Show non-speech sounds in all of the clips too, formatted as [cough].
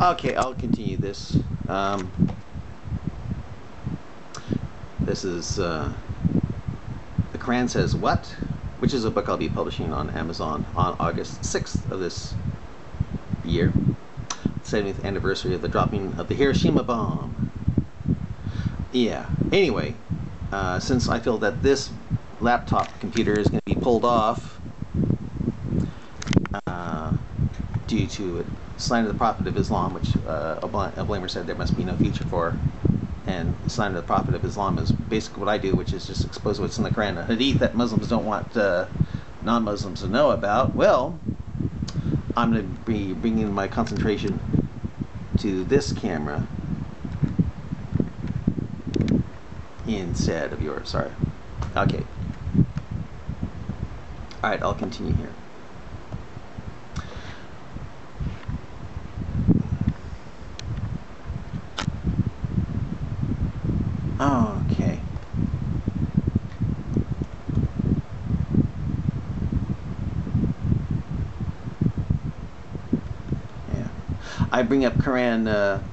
Okay, I'll continue this. Um, this is uh, The Quran Says What, which is a book I'll be publishing on Amazon on August 6th of this year, 70th anniversary of the dropping of the Hiroshima bomb. Yeah, anyway, uh, since I feel that this laptop computer is going to be pulled off uh, due to slander the Prophet of Islam, which uh, a, bl- Obama said there must be no future for. And slander the Prophet of Islam is basically what I do, which is just expose what's in the Quran, a hadith that Muslims don't want uh, non-Muslims to know about. Well, I'm going to be bringing my concentration to this camera instead of yours. Sorry. Okay. All right, I'll continue here. Okay. Yeah. I bring up Quran. Uh,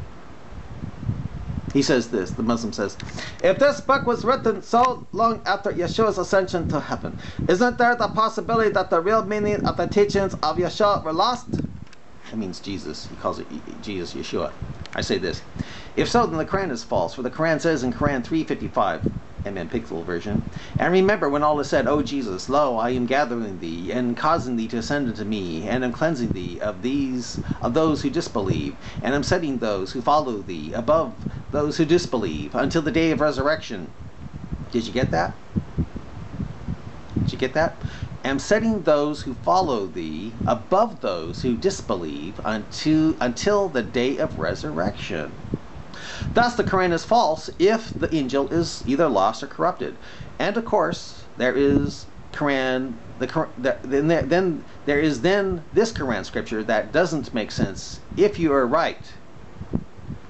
he says this, the Muslim says, if this book was written so long after Yeshua's ascension to heaven, isn't there the possibility that the real meaning of the teachings of Yeshua were lost? That means Jesus. He calls it Jesus, Yeshua. I say this. If so, then the Quran is false, for the Quran says in Quran 355, MM Pickthall version, And remember when Allah said, O Jesus, lo, I am gathering thee, and causing thee to ascend unto me, and am cleansing thee of these of those who disbelieve, and am setting those who follow thee above those who disbelieve, until the day of resurrection. Did you get that? Did you get that? Am setting those who follow thee above those who disbelieve unto, until the day of resurrection. Thus, the Quran is false if the Injil is either lost or corrupted. And of course, there is Quran. The, the then then there is then this Quran scripture that doesn't make sense if you are right.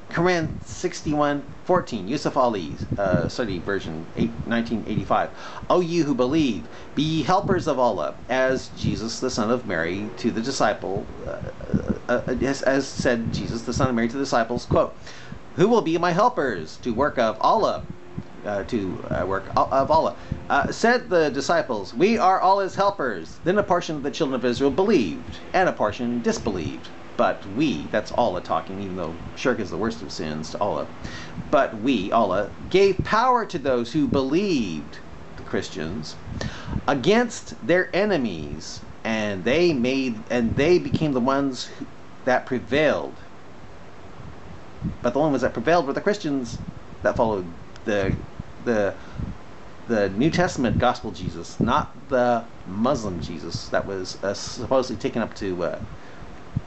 Quran 61:14, Yusuf Ali, uh, study version 8, 1985. O you who believe, be ye helpers of Allah, as Jesus the son of Mary to the disciple, uh, uh, as, as said Jesus the son of Mary to the disciples, quote, who will be my helpers to work of Allah? Uh, to uh, work of Allah. Uh, said the disciples, We are Allah's helpers. Then a portion of the children of Israel believed, and a portion disbelieved. But we, that's Allah talking, even though shirk is the worst of sins to Allah. But we, Allah, gave power to those who believed, the Christians, against their enemies, and they made and they became the ones that prevailed but the only ones that prevailed were the Christians that followed the the the New Testament gospel Jesus, not the Muslim Jesus that was uh, supposedly taken up to uh,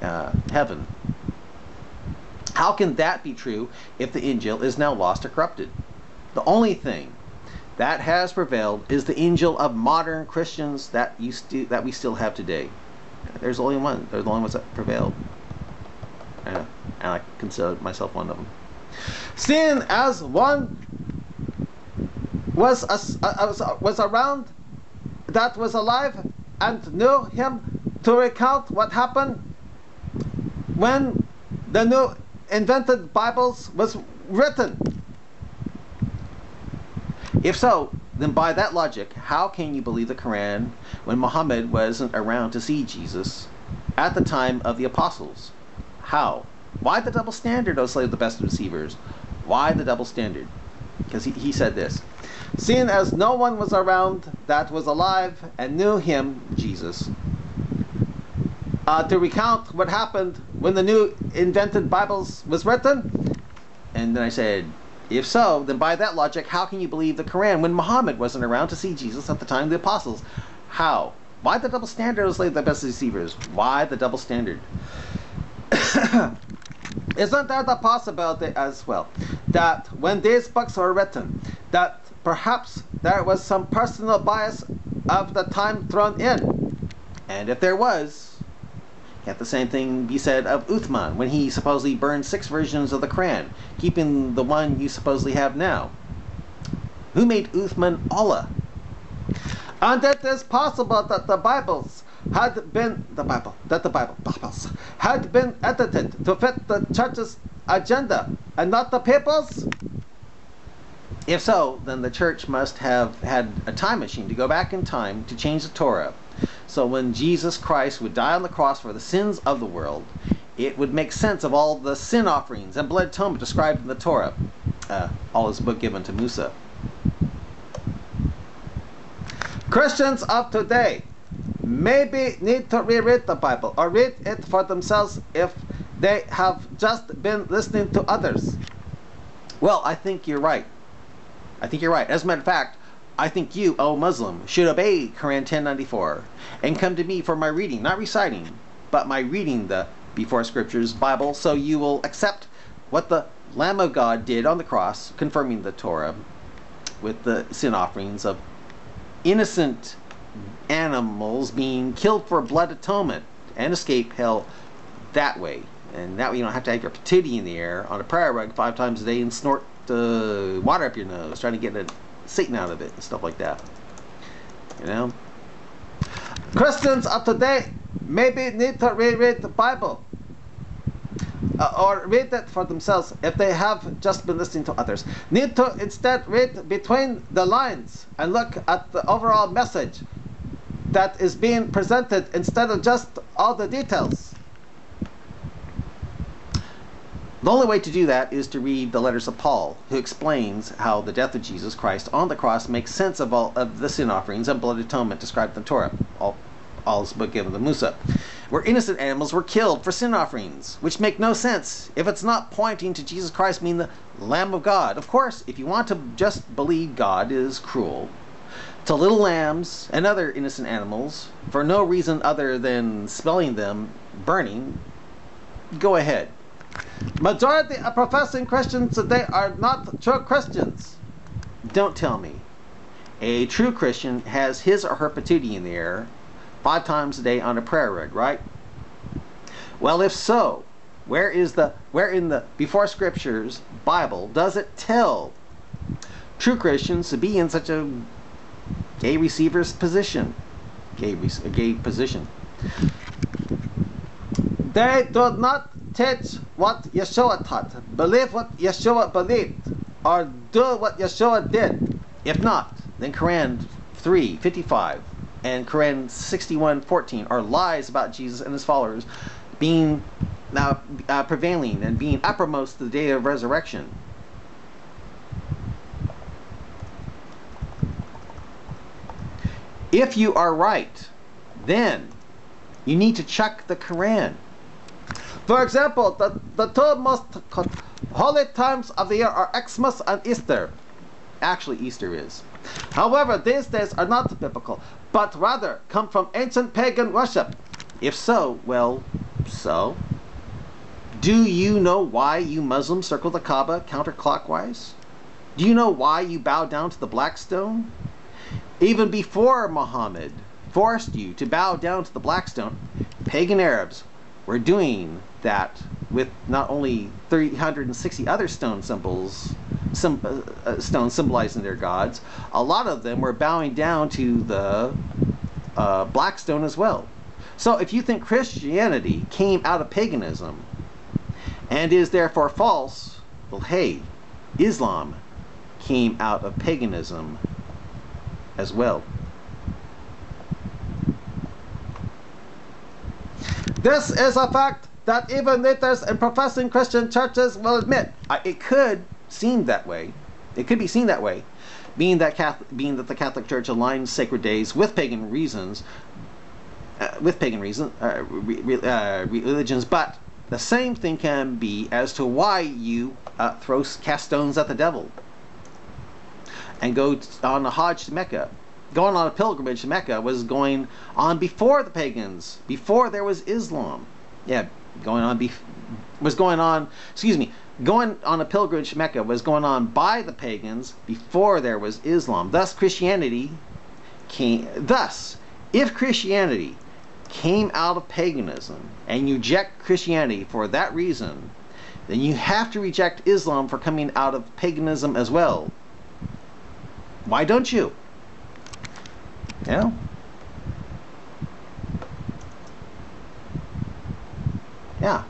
uh, heaven. How can that be true if the Injil is now lost or corrupted? The only thing that has prevailed is the Injil of modern Christians that that we still have today. There's only one. They're the only ones that prevailed and, and I consider myself one of them. Seeing as one was a, was around that was alive and knew him to recount what happened when the new invented Bibles was written. If so, then by that logic, how can you believe the Quran when Muhammad wasn't around to see Jesus at the time of the apostles? How? Why the double standard, O slave of the best of deceivers? Why the double standard? Because he, he said this Seeing as no one was around that was alive and knew him, Jesus, uh, to recount what happened when the new invented Bibles was written. And then I said, if so, then by that logic, how can you believe the Quran when Muhammad wasn't around to see Jesus at the time of the apostles? How? Why the double standard, slave the best deceivers? Why the double standard? Isn't there the possibility as well that when these books were written, that perhaps there was some personal bias of the time thrown in? And if there was, can't the same thing be said of Uthman when he supposedly burned six versions of the Quran, keeping the one you supposedly have now? Who made Uthman Allah? And it is possible that the Bibles had been the Bible that the Bible Bibles had been edited to fit the church's agenda and not the people's? If so, then the church must have had a time machine to go back in time to change the Torah. So when Jesus Christ would die on the cross for the sins of the world, it would make sense of all the sin offerings and blood atonement described in the Torah, uh, all his book given to Musa. Christians of today maybe need to reread the Bible or read it for themselves if they have just been listening to others. Well, I think you're right. I think you're right. As a matter of fact, I think you, O Muslim, should obey Quran 1094 and come to me for my reading, not reciting, but my reading the before scriptures Bible, so you will accept what the Lamb of God did on the cross, confirming the Torah with the sin offerings of innocent animals being killed for blood atonement and escape hell that way. And that way you don't have to have your patootie in the air on a prayer rug five times a day and snort uh, water up your nose trying to get a Satan out of it and stuff like that. You know? Christians of today maybe need to reread the Bible. Uh, or read it for themselves if they have just been listening to others. Need to instead read between the lines and look at the overall message that is being presented instead of just all the details. The only way to do that is to read the letters of Paul, who explains how the death of Jesus Christ on the cross makes sense of all of the sin offerings and blood atonement described in the Torah, all, all book given to Musa, where innocent animals were killed for sin offerings, which make no sense if it's not pointing to Jesus Christ being the Lamb of God. Of course, if you want to just believe God is cruel to little lambs and other innocent animals for no reason other than smelling them burning, go ahead. Majority of professing Christians today are not true Christians. Don't tell me. A true Christian has his or her patootie in the air five times a day on a prayer rug, right? Well, if so, where is the where in the before scriptures Bible does it tell true Christians to be in such a gay receiver's position? Gay, a gay position. They do not teach what Yeshua taught, believe what Yeshua believed, or do what Yeshua did. If not, then Quran 3:55 and Quran 61:14 are lies about Jesus and his followers being now uh, prevailing and being uppermost the day of resurrection. If you are right, then you need to check the Quran. For example, the, the two most holy times of the year are Xmas and Easter. Actually, Easter is. However, these days are not biblical, but rather come from ancient pagan worship. If so, well, so. Do you know why you Muslims circle the Kaaba counterclockwise? Do you know why you bow down to the black stone? Even before Muhammad forced you to bow down to the black stone, pagan Arabs were doing that with not only 360 other stone symbols, sim, uh, uh, stones symbolizing their gods, a lot of them were bowing down to the uh, black stone as well. So if you think Christianity came out of paganism and is therefore false, well, hey, Islam came out of paganism as well. This is a fact that even leaders and professing Christian churches will admit. It could seem that way. It could be seen that way, being that Catholic, being that the Catholic Church aligns sacred days with pagan reasons, uh, with pagan reason uh, re, uh, religions. But the same thing can be as to why you uh, throw cast stones at the devil and go on a Hajj to Mecca. Going on a pilgrimage to Mecca was going on before the pagans, before there was Islam. Yeah, going on bef- was going on excuse me going on a pilgrimage to mecca was going on by the pagans before there was islam. Thus christianity came thus if christianity came out of paganism and you reject christianity for that reason then you have to reject islam for coming out of paganism as well. Why don't you? Yeah Yeah.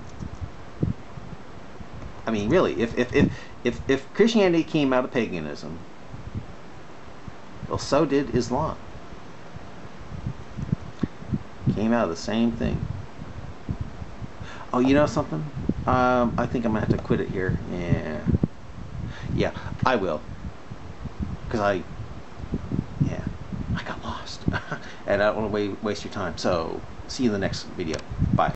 I mean, really, if if if if, if Christianity came out of paganism, well, so did Islam. Came out of the same thing. Oh, you know something? Um, I think I'm gonna have to quit it here. Yeah. Yeah, I will. Cause I, yeah, I got lost, [laughs] and I don't want to waste your time. So, see you in the next video. Bye.